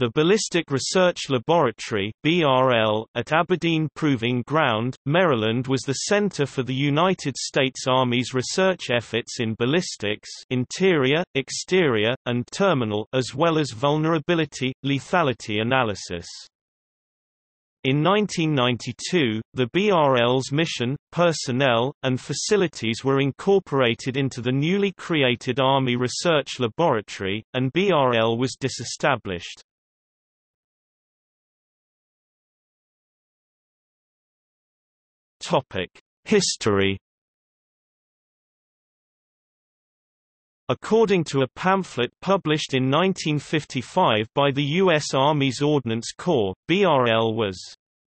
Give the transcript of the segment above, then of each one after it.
The Ballistic Research Laboratory (BRL) at Aberdeen Proving Ground, Maryland was the center for the United States Army's research efforts in ballistics, interior, exterior, and terminal, as well as vulnerability lethality analysis. In 1992, the BRL's mission, personnel, and facilities were incorporated into the newly created Army Research Laboratory, and BRL was disestablished. History According to a pamphlet published in 1955 by the U.S. Army's Ordnance Corps, BRL was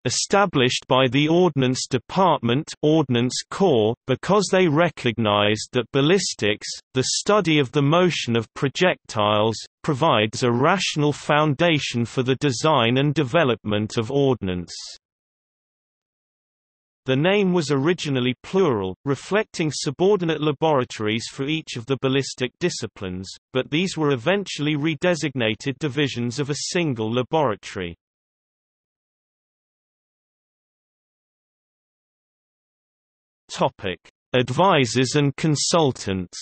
established by the Ordnance Department Ordnance Corps because they recognized that ballistics, the study of the motion of projectiles, provides a rational foundation for the design and development of ordnance. The name was originally plural, reflecting subordinate laboratories for each of the ballistic disciplines, but these were eventually redesignated divisions of a single laboratory. Advisors and consultants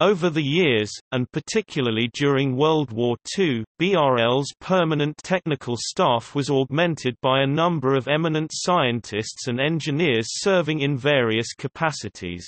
Over the years, and particularly during World War II, BRL's permanent technical staff was augmented by a number of eminent scientists and engineers serving in various capacities.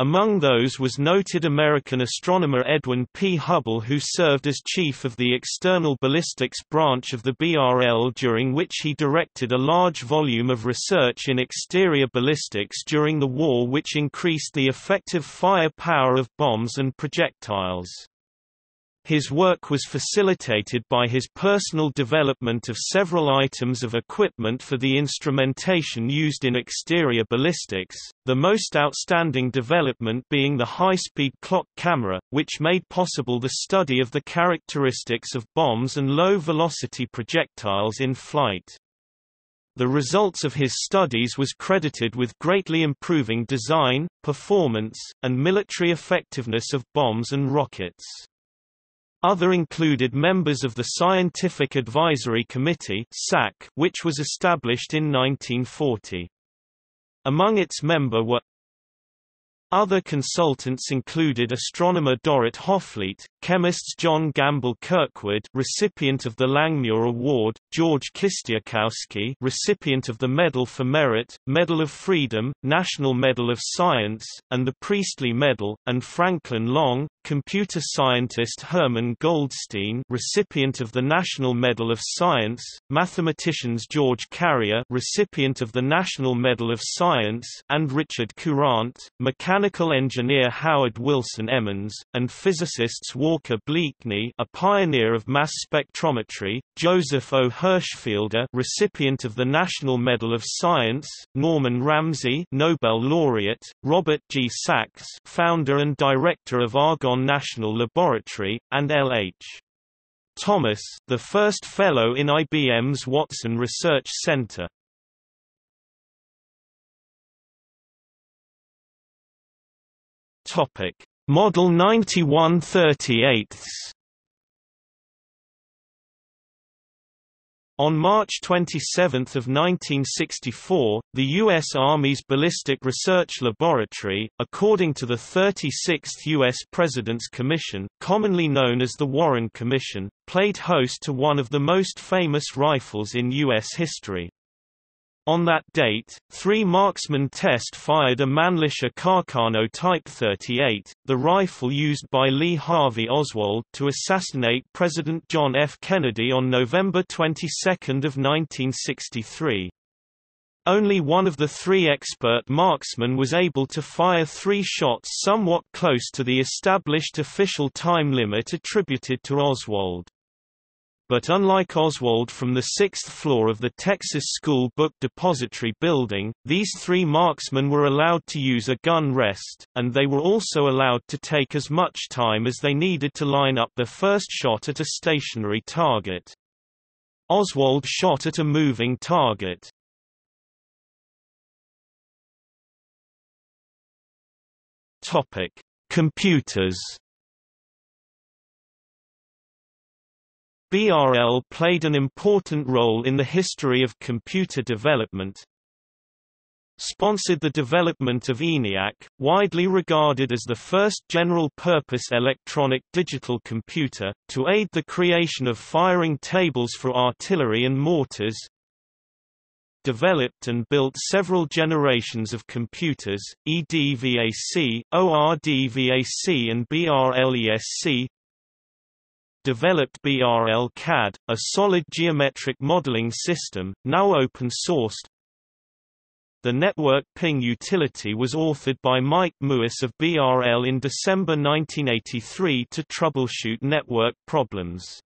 Among those was noted American astronomer Edwin P. Hubble who served as chief of the external ballistics branch of the BRL during which he directed a large volume of research in exterior ballistics during the war which increased the effective fire power of bombs and projectiles. His work was facilitated by his personal development of several items of equipment for the instrumentation used in exterior ballistics, the most outstanding development being the high-speed clock camera, which made possible the study of the characteristics of bombs and low-velocity projectiles in flight. The results of his studies was credited with greatly improving design, performance, and military effectiveness of bombs and rockets. Other included members of the Scientific Advisory Committee which was established in 1940. Among its member were other consultants included astronomer Dorrit Hoffleit, chemists John Gamble Kirkwood, recipient of the Langmuir Award, George Kistiakowsky, recipient of the Medal for Merit, Medal of Freedom, National Medal of Science, and the Priestley Medal, and Franklin Long, computer scientist Herman Goldstine recipient of the National Medal of Science, mathematicians George Carrier, recipient of the National Medal of Science, and Richard Courant, mechanical engineer Howard Wilson Emmons, and physicists Walker Bleakney, a pioneer of mass spectrometry, Joseph O. Hirschfelder, recipient of the National Medal of Science, Norman Ramsey, Nobel laureate, Robert G. Sachs, founder and director of Argonne National Laboratory, and L.H. Thomas, the first fellow in IBM's Watson Research Center. Topic: Model 9138. On March 27 of 1964, the U.S. Army's Ballistic Research Laboratory, according to the 36th U.S. President's Commission commonly known as the Warren Commission, played host to one of the most famous rifles in U.S. history. On that date, three marksmen test-fired a Mannlicher Carcano Type 38, the rifle used by Lee Harvey Oswald to assassinate President John F. Kennedy on November 22 of 1963. Only one of the three expert marksmen was able to fire three shots somewhat close to the established official time limit attributed to Oswald. But unlike Oswald from the sixth floor of the Texas School Book Depository building, these three marksmen were allowed to use a gun rest, and they were also allowed to take as much time as they needed to line up their first shot at a stationary target. Oswald shot at a moving target. Computers BRL played an important role in the history of computer development, sponsored the development of ENIAC, widely regarded as the first general-purpose electronic digital computer, to aid the creation of firing tables for artillery and mortars, developed and built several generations of computers, EDVAC, ORDVAC and BRLESC, developed BRL-CAD, a solid geometric modeling system, now open-sourced, the network ping utility was authored by Mike Muuss of BRL in December 1983 to troubleshoot network problems.